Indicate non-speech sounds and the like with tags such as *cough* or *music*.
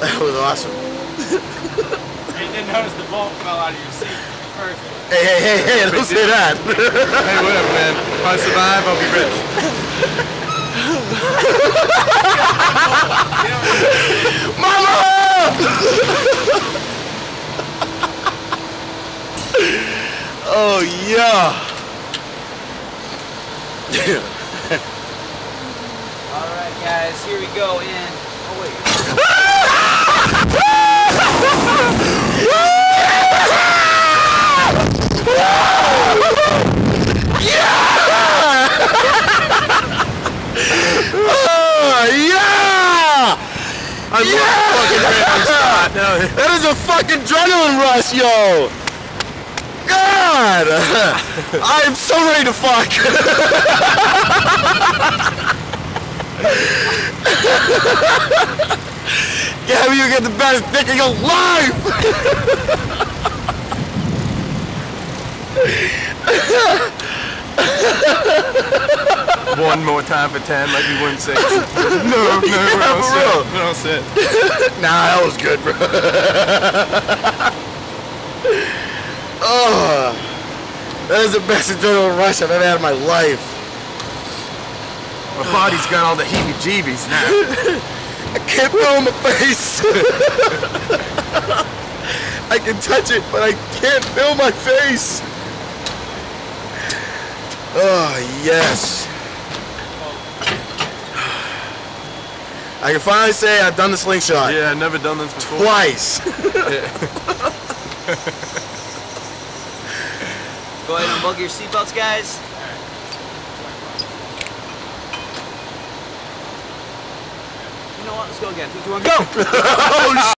That was awesome. You didn't notice the bolt fell out of your seat first. Hey, hey, hey, hey, don't say that. Hey, whatever, man. If I survive, I'll be rich. Mama! oh, yeah. Alright guys, here we go in. Oh wait. *laughs* I Yeah! love fucking random spot. *laughs* No, That is a fucking adrenaline rush, yo! God! *laughs* I am so ready to fuck! *laughs* Gabby, you get the best dick of your life! One more time for 10, like we wouldn't say. no, no, *laughs* Yeah, we're all set. real. We're all set. Nah, that was good, bro. *laughs* oh, that is the best adrenaline rush I've ever had in my life. My body's got all the heebie-jeebies now. *laughs* I can't feel my face. I can touch it, but I can't feel my face. Oh, yes. I can finally say I've done the slingshot. Yeah, I've never done this before. Twice. *laughs* *laughs* Go ahead and unbuckle your seatbelts, guys. You know what? Let's go again. Three, two, one, go! *laughs* oh,